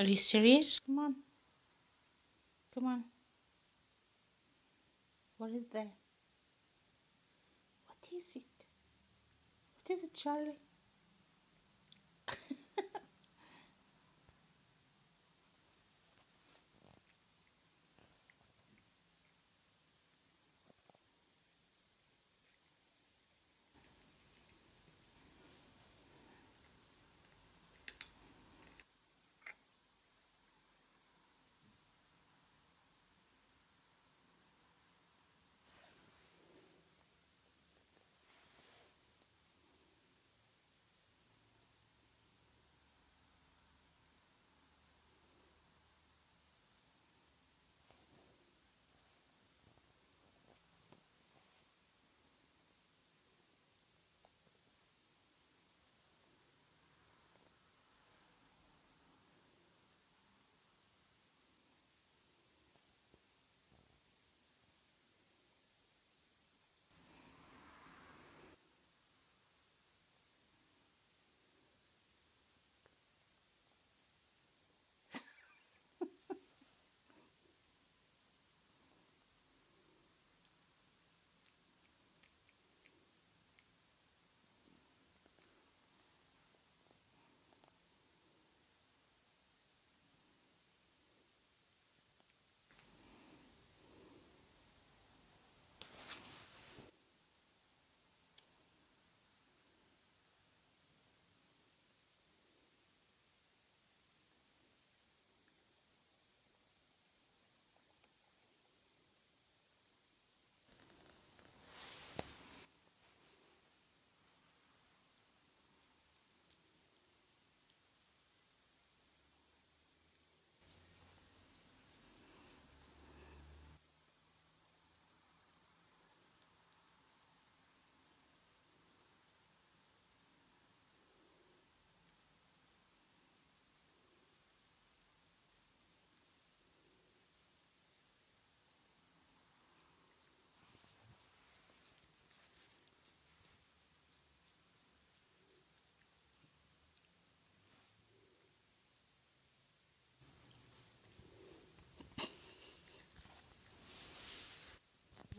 Are you serious? Come on. Come on. What is that? What is it? What is it, Charlie?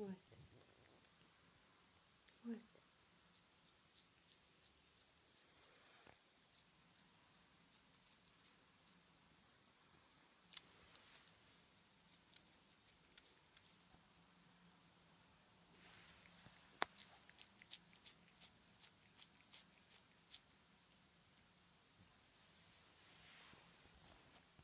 What?